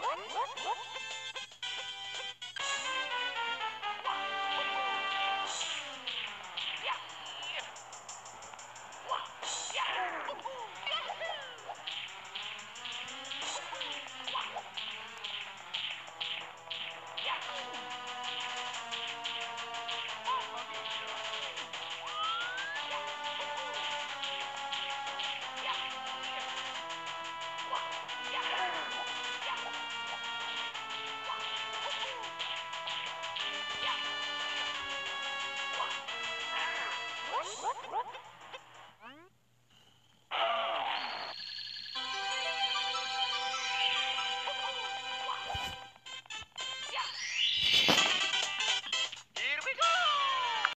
What? What? What? What? What?